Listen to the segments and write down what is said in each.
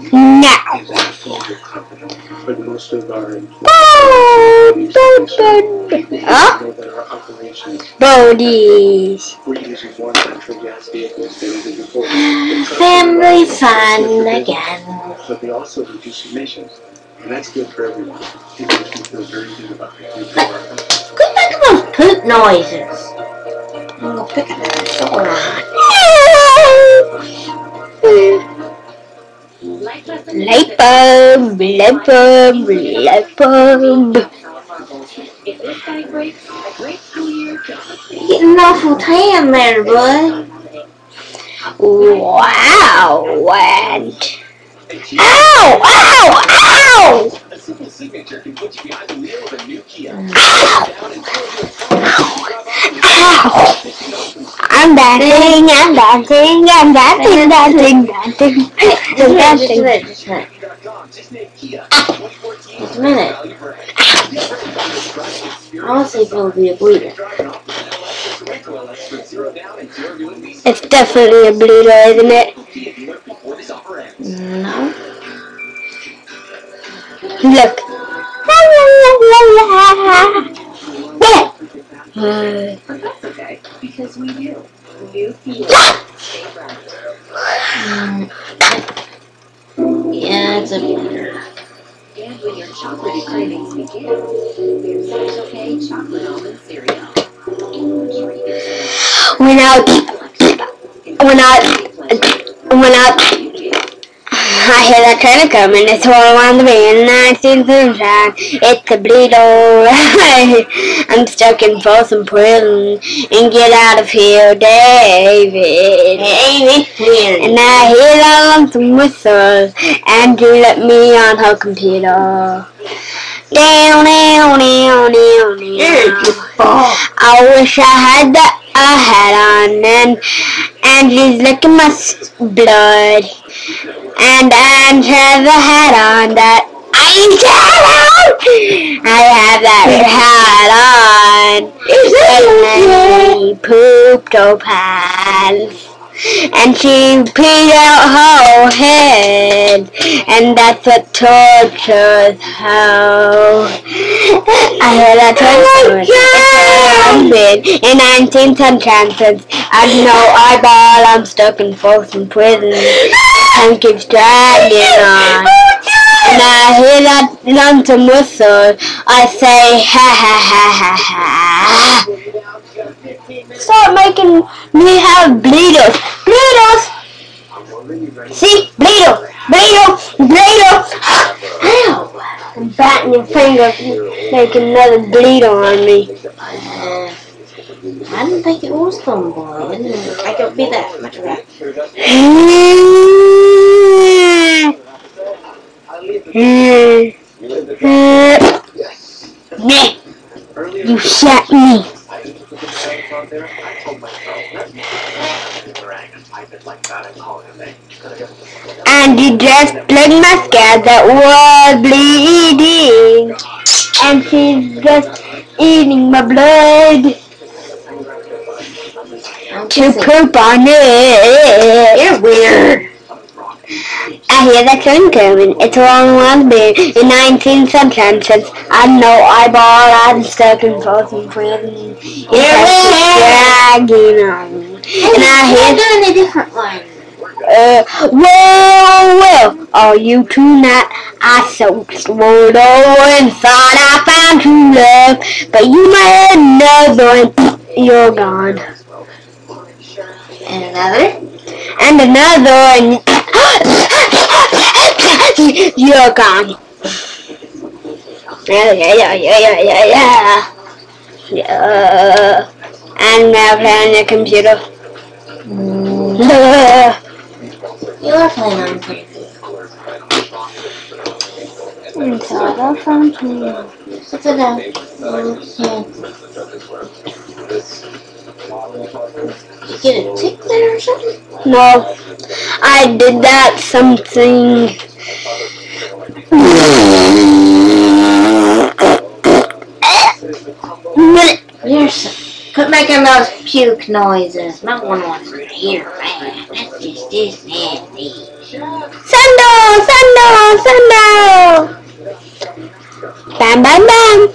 Now. But most of our Huh? our operations, Bodies. we're using more natural gas vehicles than we did before. Family fun again. But they also reduce emissions. And that's good for everyone. It makes me feel very good about the future of our country. Quit making those poop noises. I'm gonna pick it up. Light bulb, light bulb, light bulb. If this guy breaks, a great school year just getting an awful tan there, bud. Wow, and ow, ow, ow, A simple signature can put you behind the wheel of a new Kia. ow. I'm dancing, I'm dancing, I'm dancing, dancing, dancing, dancing, minute, just a dancing. minute, just a minute. Just named Kia. 2014 Just a minute. I want to see if it'll be a bleeder. It's definitely a bleeder, isn't it? No. Look. La, la, la, la, la. Uh, But that's okay, because we do. New Kia. Stay bright. Mm. Yeah, it's a bleeder. And when your chocolatey cravings begin, there's K chocolate almond cereal. When I, when I, when I, I hear that train coming, it's all around the bend, I see the sunshine, it's a bleeder. I'm stuck in Folsom Prison, and get out of here, David. Weird. And I hear that lonesome whistle, and you let me on her computer. Down, down, down, down, down. I wish I had that a hat on, and and she's licking my blood, and and has a hat on that. I shout I have that hat on. And then he pooped her pants. And she peed out her head, and that's what tortures her. I heard that torture. Oh in 19 chances. I know eyeball, I'm stuck in Folsom prison. Time keeps dragging on. And I hear that lonesome whistle. I say, ha ha ha ha ha. Stop making me have bleeders. Bleeders! See? Bleeder! Bleeder! Bleeder! Ow! I'm batting your finger. Make another bleeder on me. Uh, I didn't think it was some blood. I didn't think it would be that much of a You shot me. And you just plugged my scab that was bleeding. And she's just eating my blood to poop on it. You're weird. I hear that train coming. It's a long one been in 19 substances. I know eyeball. I'm stuck in frozen prison. It's Yeah. dragging on. And I hear doing a different one. Uh, well, well, are you tonight? I so swore and thought I found true love, but you made another and you're gone. And another. And another and you're gone. Yeah, yeah, yeah, yeah, yeah, yeah, yeah. Yeah. I'm now playing the computer. You are playing on pretty good. Inside our fountain. Sit it down get a tickler or something? No. I did that something. You're so, quit making those puke noises. No one wants to hear that. That's just this. Sando! Sando! Sando! Bam, bam, bam!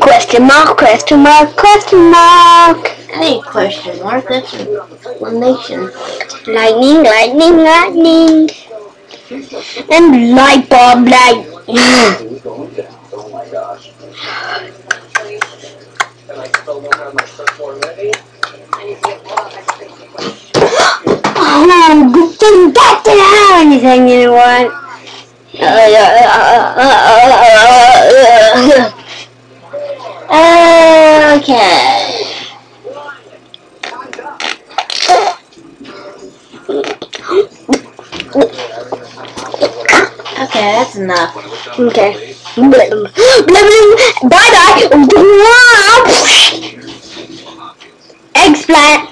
Question mark, question mark, question mark. Any question mark? That's an explanation. Lightning, lightning, lightning. And light bulb light. Oh my gosh. And I spelled over on my one ready. Oh, good thing that didn't have anything, you know what? Okay. Okay, that's enough. Okay. Bye bye. Eggplant.